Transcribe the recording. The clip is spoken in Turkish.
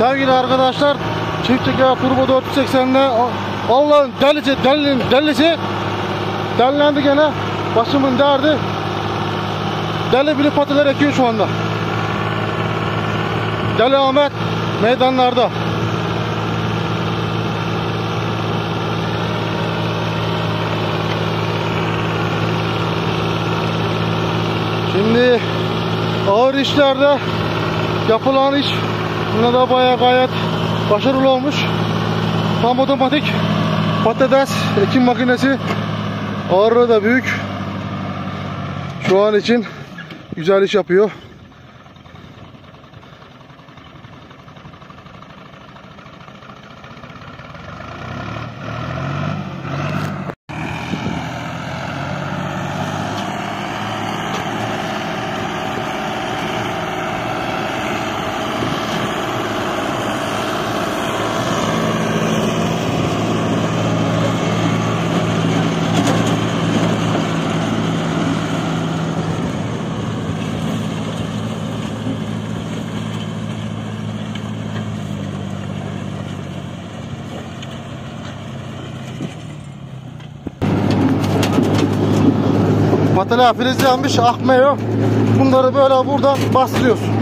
Sevgili arkadaşlar çift çeker turbo 480'de Allah'ın delisi delinin delisi Delilendi gene başımın derdi Deli bili patiler ekiyor şu anda. Deli Ahmet meydanlarda. Şimdi ağır işlerde yapılan iş buna da bayağı gayet başarılı olmuş. Tam otomatik patates ekim makinesi ağırlığı da büyük. Şu an için güzel iş yapıyor. Patates filizlenmiş akmıyor. Bunları böyle buradan bastırıyorsun.